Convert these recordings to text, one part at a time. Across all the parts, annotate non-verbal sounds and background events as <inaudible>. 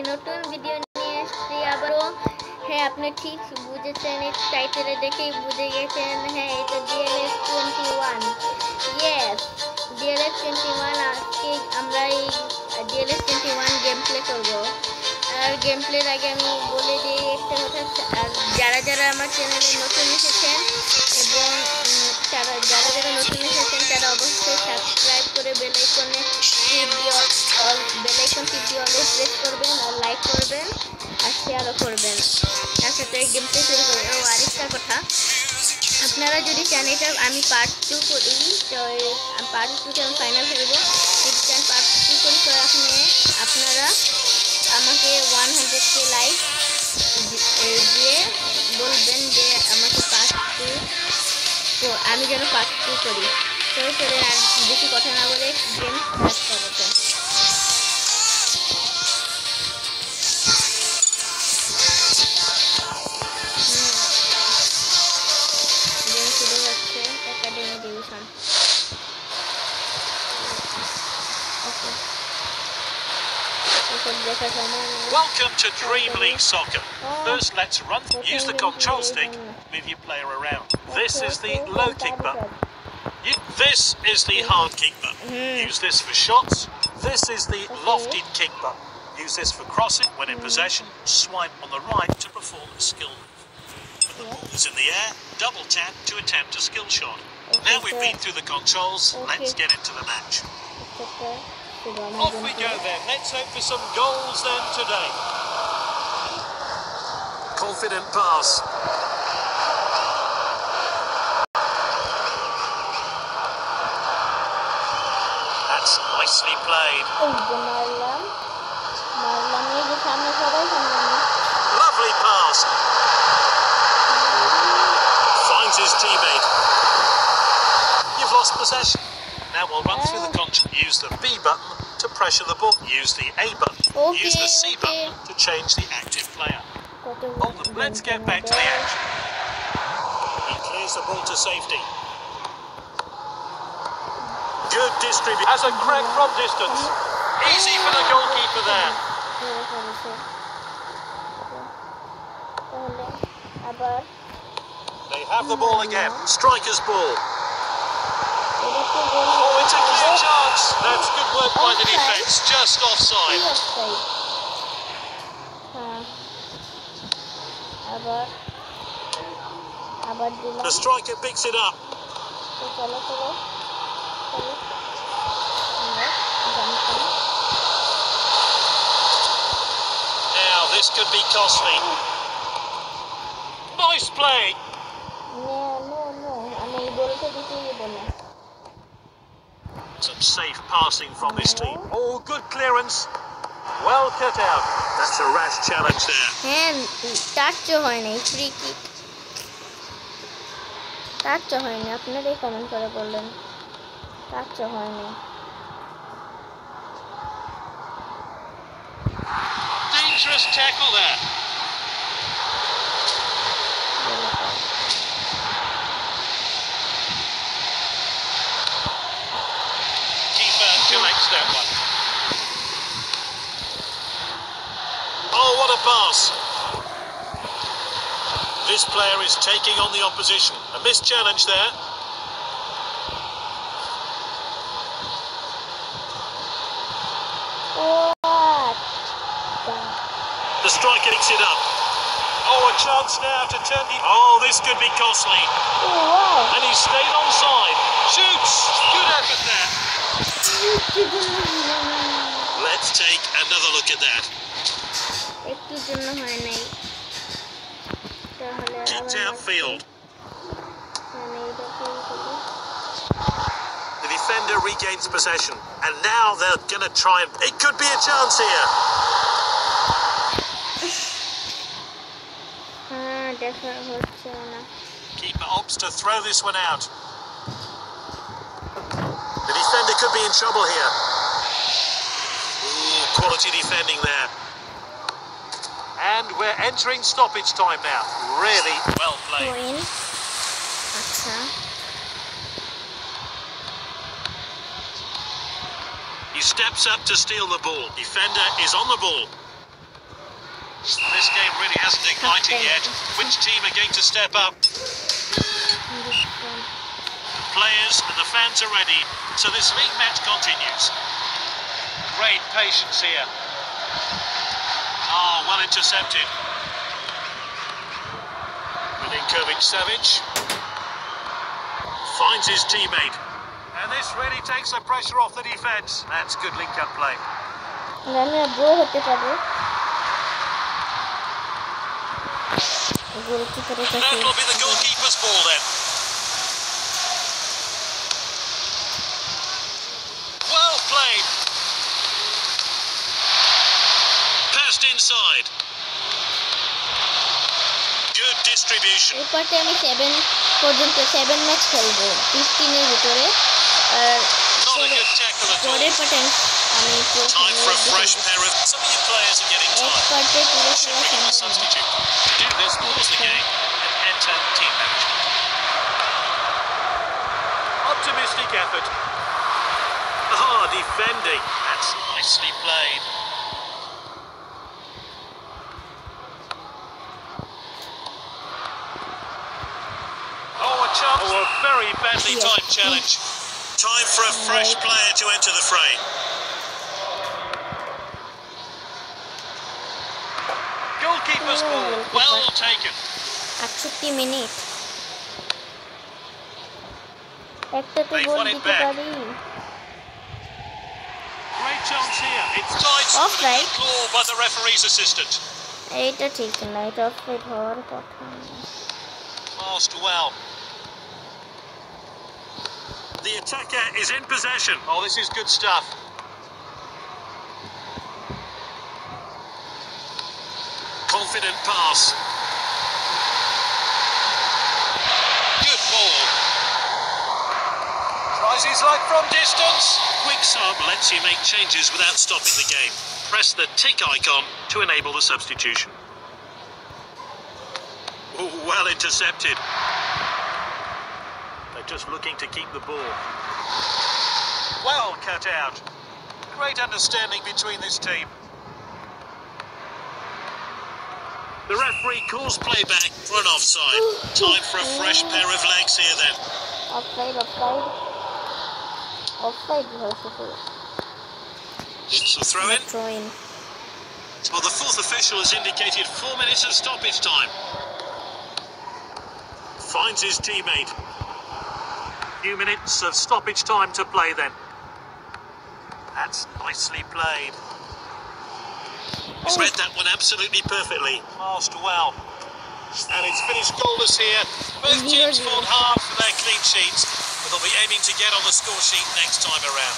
একটি নতুন ভিডিও নিয়ে এসেছি আবারও। হ্যাঁ আপনি ঠিক বুঝেছেন, এই টাইটেলে দেখেই বুঝে গেছেন। হ্যাঁ এটা DLS twenty one yes DLS twenty one আজকে আমরা এই DLS twenty one game play করব। আর গেম প্লের আগে আমি বলে দিই একটা কথা, আর যারা যারা আমার চ্যানেলে নতুন এসেছেন এবং যারা যারা নতুন এসেছেন, তারা অবশ্যই সাবস্ক্রাইব করে বেল আইকনে বেল আইকন টিপি অলওয়েজ প্রেস করবেন আর লাইক করবেন আর শেয়ারও করবেন। তার সাথে গেম প্লে শুরু করবেন ও আরেকটা কথা, আপনারা যদি চান, এটা আমি পার্ট টু করি, তো পার্ট টুতে আমি ফাইনাল ফেলব যদি পার্ট টু করি, তো আপনি, আপনারা আমাকে ওয়ান হান্ড্রেড কে লাইক দিয়ে বলবেন যে আমাকে পার্ট টু আমি যেন পার্ট টু করি। তো চলে আর বেশি কথা না বলে গেম স্টার্ট করতে গেম শুরু হচ্ছে একাডেমি ডিভিশন ওকে এসব দেখা সময় Welcome to Dream League Soccer. First, let's run. Use the control stick. Move your player around. This is the low kick button. You- This is the hard kick button. Use this for shots. This is the lofted kick button. Use this for crossing. When in possession, swipe on the right to perform a skill move. When the ball is in the air, double tap to attempt a skill shot. Now we've been through the controls, let's get into the match. Off we go then. Let's hope for some goals then today. Confident pass. Use the B button to pressure the ball. Use the A button. Okay, Use the C okay. button to change the active player. Let's get back to the action. He clears the ball to safety. Good distribution. Has a crack from distance. Easy for the goalkeeper there. They have the ball again. Striker's ball. Oh, it's a clear chance. That's good work by the defence, just offside. The striker picks it up. Now, this could be costly. Nice play. No, no, no. I'm going to দিতেই দেবো না Some safe passing from this team. Oh, good clearance. Well cut out. That's a rash challenge there. হ্যাঁ টাচও হয় নাই free kick টাচও হয়নি আপনারাই comment করে বললেন টাচও হয়নি Dangerous tackle there. that one. Oh, what a pass. This player is taking on the opposition. A missed challenge there. The striker picks it up. Oh, a chance now to turn the... Oh, this could be costly. Oh, wow. And he's stayed onside. Shoots! Good effort there. Let's take another look at that. একটুর জন্য হয় নাই তাহলে Kicked আবার outfield. মানে এটা কি করবো? The defender regains possession. And now they're going to try and. It could be a chance here. <laughs> হ্যাঁ দেখা হচ্ছে না Keeper opts to throw this one out. could be in trouble here. Ooh, quality defending there. And we're entering stoppage time now. Really well played. Green. Okay. He steps up to steal the ball. Defender is on the ball. This game really hasn't ignited yet. Which team are going to step up? players and the fans are ready, so this league match continues. Great patience here. Oh, well intercepted. Within Kovic Savage. Finds his teammate. And this really takes the pressure off the defence. That's good link-up play. That'll be the goalkeeper's ball then. এই পার্টে আমি seven পর্যন্ত seven match খেলবো ফিফটিনের ভিতরে আর Not a good tackle at পরের all. পার্টে আমি পুরো Time for a খেলবো। fresh pair of. Some of your players are getting এক tired. পার্টে পুরো Should খেলা bring in a সম্ভব না। substitute. To do this, pause the game and enter team management. Optimistic effort. Ah, defending. That's nicely played. very badly Yes. timed challenge. Time for a fresh player to enter the fray. Goalkeeper's Oh, ball. goalkeeper. Well taken. আটষট্টি minute একটা তো They goal won it দিতে back. পারি Great chance here. It's tied with a Offside. good claw by the referee's assistant. এইটা ঠিক না এটা offside হওয়ার কথা না। Passed well. The attacker is in possession. Oh, this is good stuff. Confident pass. Good ball. Tries his luck from distance. Quick sub lets you make changes without stopping the game. Press the tick icon to enable the substitution. Oh, well intercepted just looking to keep the ball. Well cut out. Great understanding between this team. The referee calls playback for an offside. Time for a fresh pair of legs here then. Offside, offside. Offside, It's a throw in. Throw in. Well, the fourth official has indicated four minutes of stoppage time. Finds his teammate few minutes of stoppage time to play then. That's nicely played. He's that one absolutely perfectly. Passed well. And it's finished goalless here. Both teams fought hard for their clean sheets, but they'll be aiming to get on the score sheet next time around.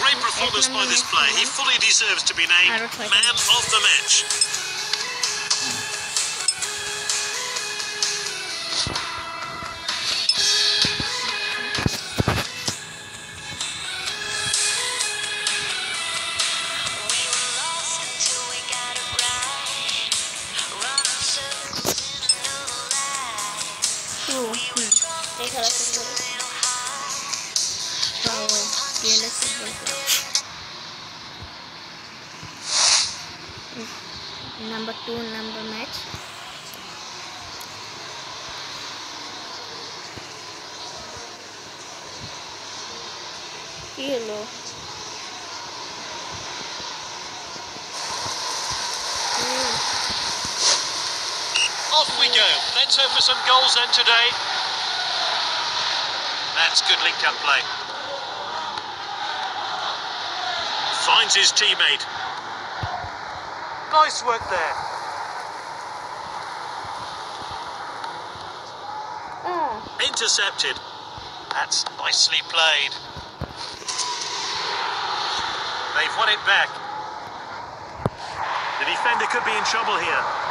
Great performance by this player. He fully deserves to be named man of the match. Go. Let's for some goals then today. That's good link up play. Finds his teammate. Nice work there. Ah, Intercepted. That's nicely played. They've won it back. The defender could be in trouble here.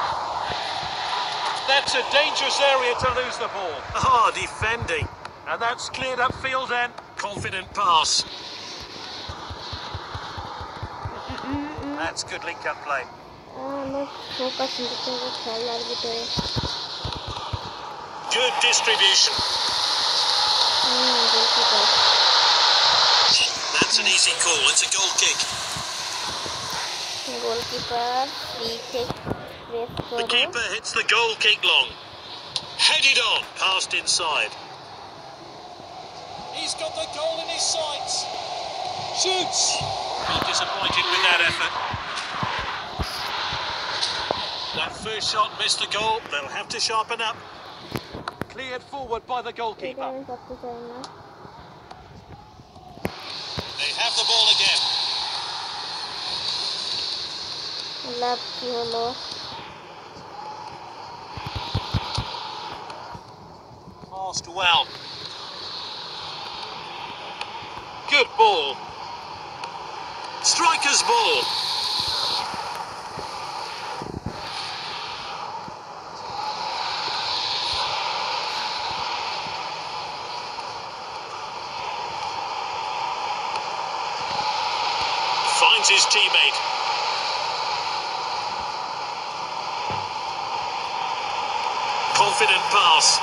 That's a dangerous area to lose the ball. Ah, oh, defending. And that's cleared upfield then. Confident pass. that's good link-up play. Good distribution. That's an easy call. It's a goal kick. Goalkeeper, free kick. The keeper hits the goal kick long. Headed on, passed inside. He's got the goal in his sights. Shoots. Not disappointed with that effort. That first shot missed the goal. They'll have to sharpen up. Cleared forward by the goalkeeper. They have the ball again. Love you, Passed well. Good ball. Striker's ball. Finds his teammate. Confident pass.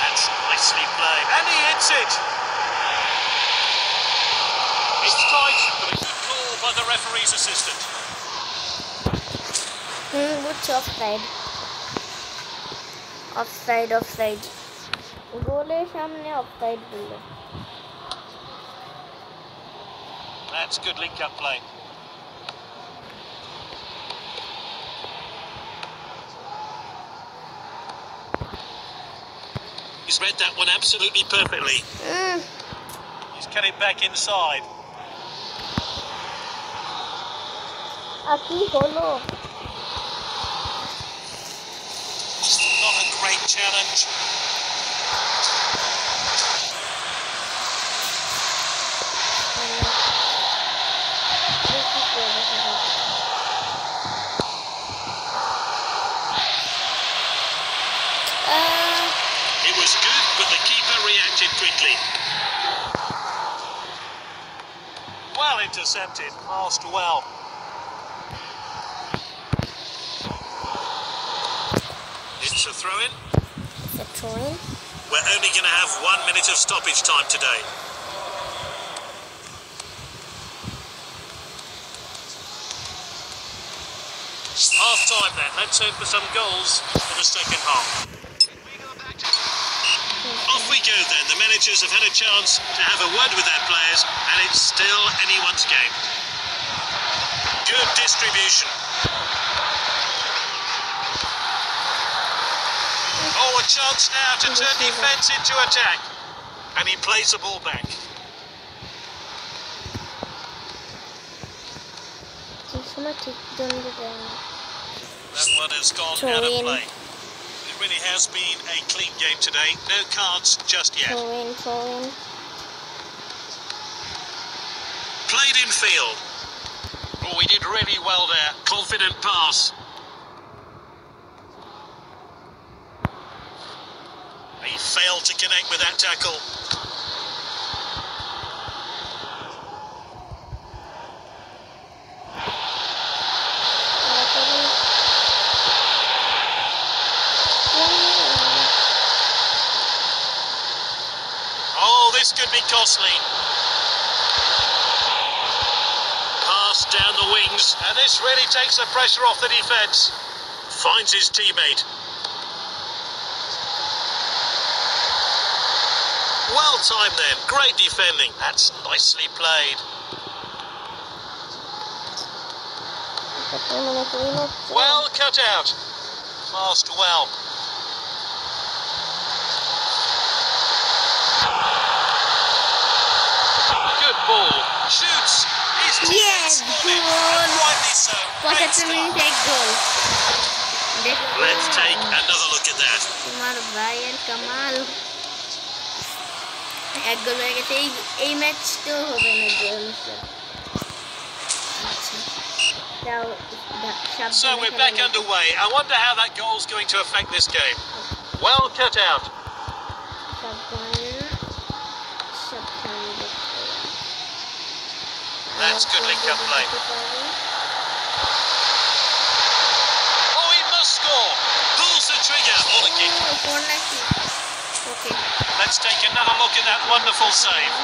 That's nicely played. And he hits it. It's tight, but a good call by the referee's assistant হুম বুঝছি offside offside offside গোলের সামনে offside বললো That's good link up play. He's read that one absolutely perfectly. Hmm He's cut it back inside. আর কি Challenge. Ah, It was good, but the keeper reacted quickly. Well intercepted, passed well. It's a throw We're only going to have one minute of stoppage time today. Half time then. Let's hope for some goals for the second half. Off we go then. The managers have had a chance to have a word with their players, and it's still anyone's game. Good distribution. Oh, a chance now to turn defence into attack. And he plays the ball back. That one has gone Trin. out of play. It really has been a clean game today. No cards just yet. Played in field. Oh, he did really well there. Confident pass. he failed to connect with that tackle. Oh, this could be costly. Pass down the wings, and this really takes the pressure off the defence. Finds his teammate. full time then. Great defending. That's nicely played. Well cut out. Passed well. Good ball. Shoots. Yes, good. So. What a terrific goal. Let's take another look at that. Kamal Bayan Kamal. এক গোল হয়ে গেছে এই এই ম্যাচটাও হবে না গোল আচ্ছা যাও দা- So সাবধানে we're খেলা back লাগবে। underway. I wonder how that goal's going to affect this game. Well cut out. সাবধানে সাবধানে দেখতে হবে। That's good link up play. দিতে পারবে। Oh, he must score. Pulls the trigger on Okay. Let's take another look at that wonderful save.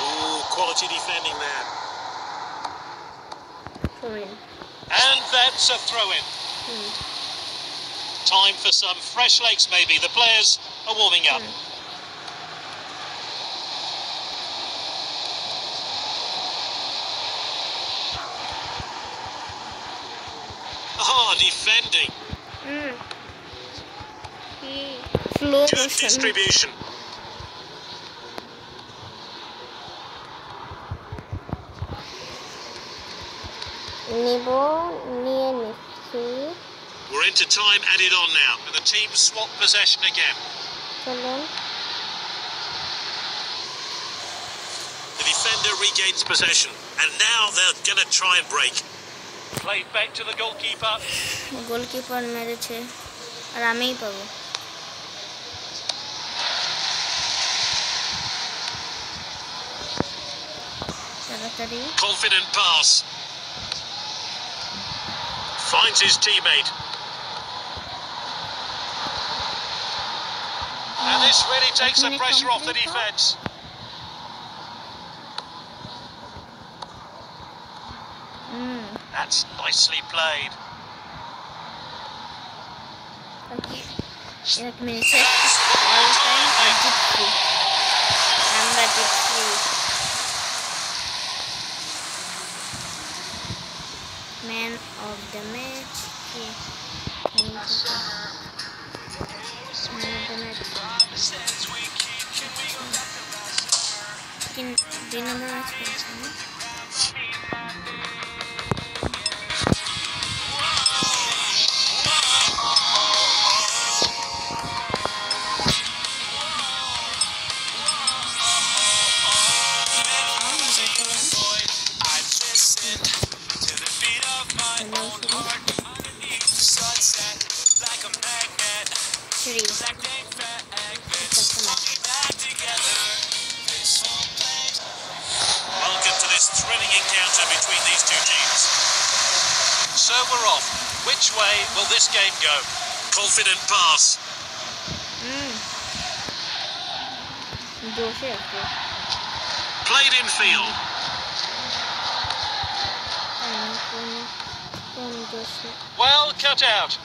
Ooh, quality defending there. Throw-in. And that's a throw-in. Mm. Time for some fresh legs maybe. The players are warming up. Mm. are defending. Mm. Distribution. Near We're into time added on now, and the team swap possession again. The defender regains possession, and now they're going to try and break. Played back to the goalkeeper. Goalkeeper মেরেছে আর আমিই পাবো তাড়াতাড়ি Confident pass. Finds his teammate. And this really takes the pressure off the defence. That's nicely played. Thank you. I I Man of the match. Yeah. Man of the match. Can do number one way will this game go? Confident pass. Mm. Played in field. Well cut out.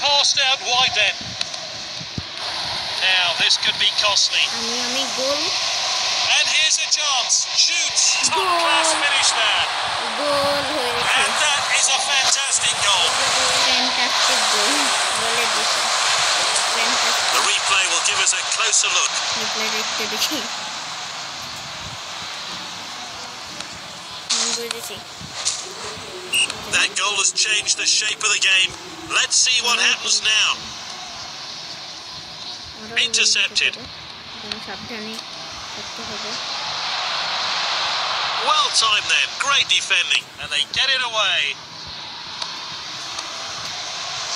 Passed out wide then now. This could be costly. And here's a chance. Shoots. Top class finish there. Goal and that is a fantastic goal. Fantastic goal. The replay will give us a closer look. That goal has changed the shape of the game. Let's see what happens now. আরো Intercepted. এখানে সাবধানে থাকতে হবে Well timed then. Great defending. And they get it away.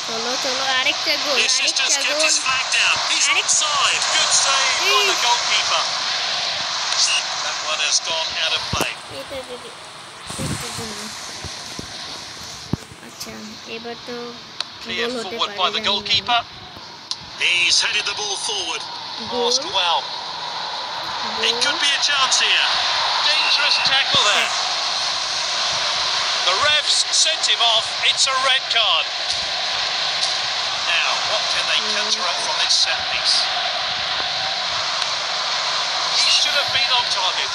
চলো চলো আরেকটা গোল The assistant's আরেকটা kept goal his flag down. He's Alex. offside. Good save by the Eesh. goalkeeper. That one has gone out of play. এটা যদি একটু জন্য আচ্ছা এবার তো Clear গোল হতে forward পারে by the জানি না। goalkeeper. He's headed the ball forward. Lost well. It could be a chance here. Dangerous tackle there. The refs sent him off. It's a red card. Now, what can they conjure up from this set piece? He should have been on target.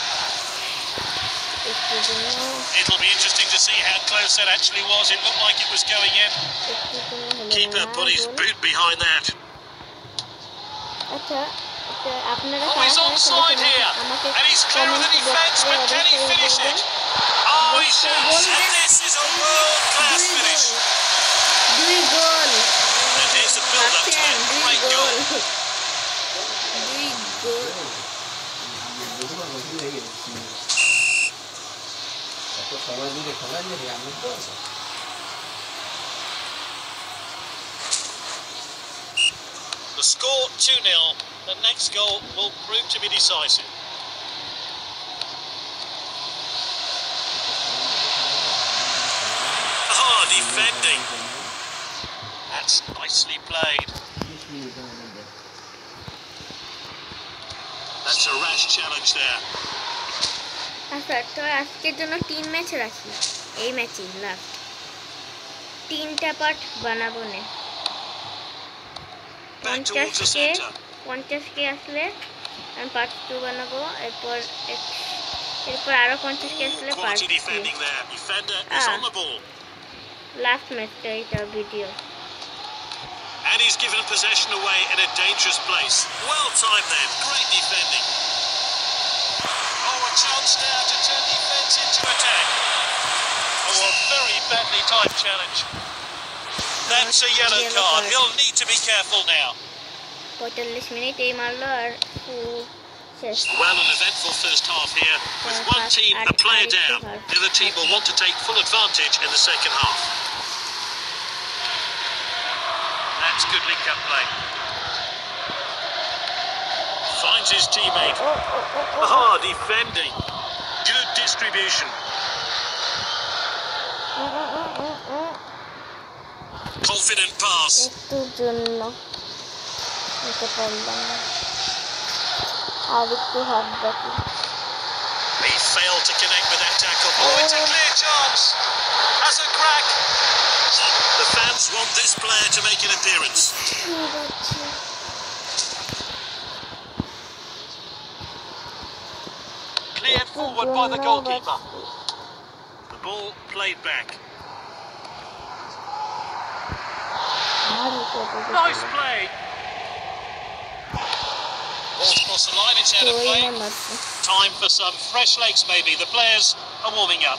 It'll be interesting to see how close that actually was. It looked like it was going in. Keeper put his boot behind that. আচ্ছা আচ্ছা, আপনারা Oh, কারা he's কারা onside খেলেছেন here. আমাকে And he's clear of the comment defence, box-এ but can he অবশ্যই finish বলবেন। it? Oh, he Box-এ shoots. বলবেন। And this is a world class দুই finish. গোল দুই গোল And here's the build up to আছেন that দুই great গোল goal. দুই গোল এত সময় ধরে খেলা যাবে আমি তো The score 2 0. The next goal will prove to be decisive. defending. That's nicely played. বিশ মিনিটের মধ্যে That's a rash challenge there. আচ্ছা তো আজকের জন্য তিন ম্যাচ রাখি এই ম্যাচই লাস্ট তিনটা পার্ট বানাবো না Back towards the পঞ্চাশকে centre. পঞ্চাশকে আসলে আমি পার্ট টু বানাবো এরপর এক- এরপর আরও পঞ্চাশকে আসলে part Quality defending there. Defender is Ah. on the ball. Last ম্যাচটা এটা video And he's given possession away in a dangerous place. Well timed then. Great defending. Oh, a chance now to turn defence into attack. Oh, a very badly timed challenge. That's a yellow, yellow card. card. He'll need to be careful now. 45 minute Mallar who Well, an eventful first half here with one team a player down. The other team will want to take full advantage in the second half. That's good link up play. Finds his teammate. Ah, oh, defending. Good distribution O, O, O, O, O. Confident pass. একটুর জন্য নিতে পারলাম না আর একটু হাত বাকি He failed to connect with that tackle. Oh, it's a clear chance. Has a crack. The fans want this player to make an appearance. ঠিক আছে Cleared forward by the goalkeeper. The ball played back. Nice play. Ball across the line, it's out of play. Time for some fresh legs, maybe. The players are warming up.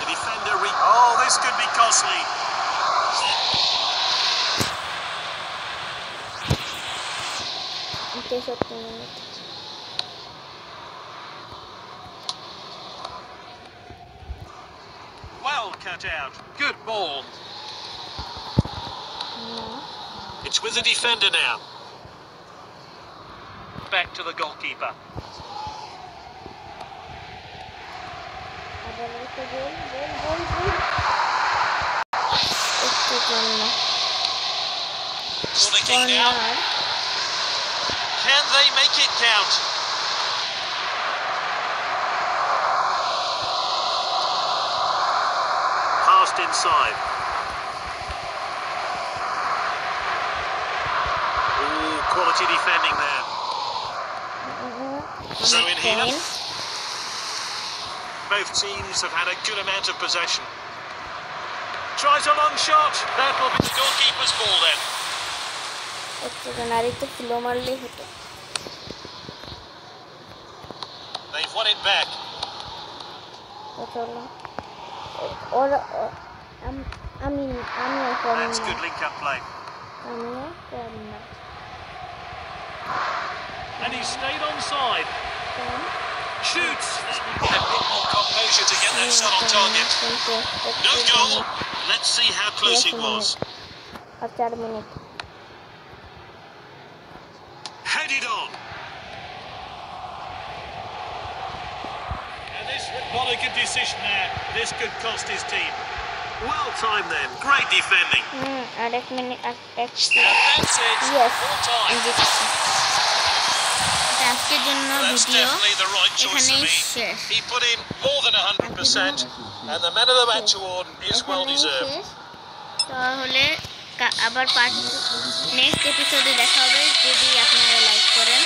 The defender. oh, this could be costly. Okay, so cut out. Good ball. Yeah. It's with the defender now. Back to the goalkeeper. Well, they Can they make it count? inside. Ooh, quality defending there. So in here, Both teams have had a good amount of possession. Tries a long shot. That will be the goalkeeper's ball then. They've won it back. I'm, I mean, I'm from... That's good link-up play. I'm from... And he stayed onside. Yeah shoots. A bit more composure to get that shot on target. No goal. Let's see how close it was. I've got a minute. Headed on. And this not a good decision there. This could cost his team. Well timed then. Great defending. হুম আর এক minute আর এক And that's it. Yes. Full time. জিতেছি এটা আজকের জন্য That's video definitely the right choice for এখানেই me. শেষ He put in more than 100%, and the man of the match award is well এখানেই deserved. শেষ তাহলে কা- আবার পার্ট নেক্সট এপিসোডে দেখা হবে যদি আপনারা লাইক করেন